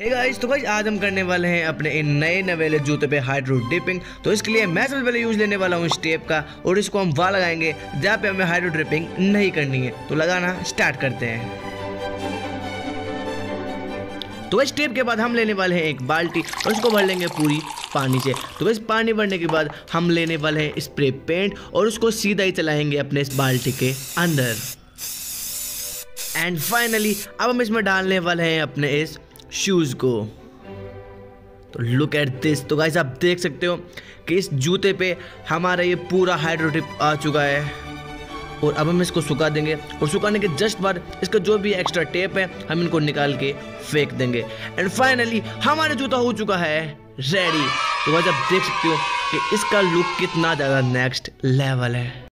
Hey guys तो guys आज हम करने वाले हैं अपने इन नए नवेले जूते पे हाइड्रो डिपिंग तो इसके लिए मैं सबसे पहले यूज़ लेने वाला हूँ स्टेप का, और इसको हम वहाँ लगाएँगे, जहाँ पे हमें हाइड्रो डिपिंग नहीं करनी है। तो लगाना स्टार्ट करते हैं। तो इस टेप के बाद हम लेने वाले हैं एक बाल्टी, और इसको भर लेंगे पूरी पानी से। तो इस पानी भरने के बाद हम लेने वाले हैं स्प्रे पेंट और उसको सीधा ही चलाएँगे अपने इस बाल्टी के अंदर। एंड फाइनली अब हम इसमें डालने वाले हैं अपने इस शूज़ को। तो लुक एट दिस तो गाइस आप देख सकते हो कि इस जूते पे हमारा ये पूरा हाइड्रोटिप आ चुका है। और अब हम इसको सुखा देंगे। और सुखाने के जस्ट बाद इसका जो भी एक्स्ट्रा टेप है, हम इनको निकाल के फेंक देंगे। एंड फाइनली हमारा जूता हो चुका है रेडी तो गाइस आप देख सकते हो कि इसका लुक कितना ज़्यादा नेक्स्ट लेवल है।